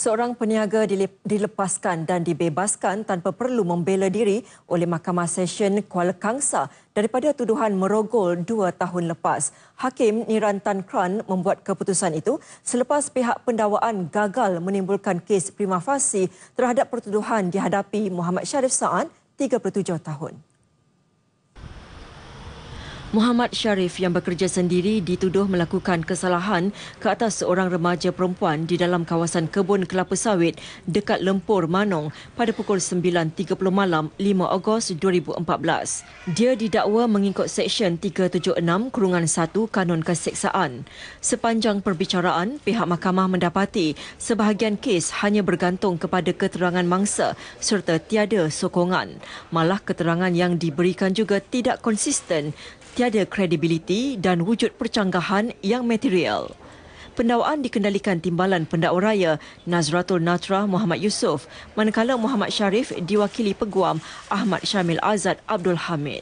Seorang peniaga dilepaskan dan dibebaskan tanpa perlu membela diri oleh Mahkamah Session Kuala Kangsa daripada tuduhan merogol dua tahun lepas. Hakim Niran Tan Kran membuat keputusan itu selepas pihak pendakwaan gagal menimbulkan kes prima facie terhadap pertuduhan dihadapi Muhammad Sharif Saad, 37 tahun. Muhammad Sharif yang bekerja sendiri dituduh melakukan kesalahan ke atas seorang remaja perempuan di dalam kawasan kebun kelapa sawit dekat Lempur, Manong pada pukul 9.30 malam 5 Ogos 2014. Dia didakwa mengikut Seksyen 376 Kurungan 1 Kanun Keseksaan. Sepanjang perbicaraan, pihak mahkamah mendapati sebahagian kes hanya bergantung kepada keterangan mangsa serta tiada sokongan. Malah keterangan yang diberikan juga tidak konsisten tiada kredibiliti dan wujud percanggahan yang material. Pendakwaan dikendalikan Timbalan Pendakwa Raya Nazratul Natra Muhammad Yusof manakala Muhammad Sharif diwakili Peguam Ahmad Syamil Azad Abdul Hamid.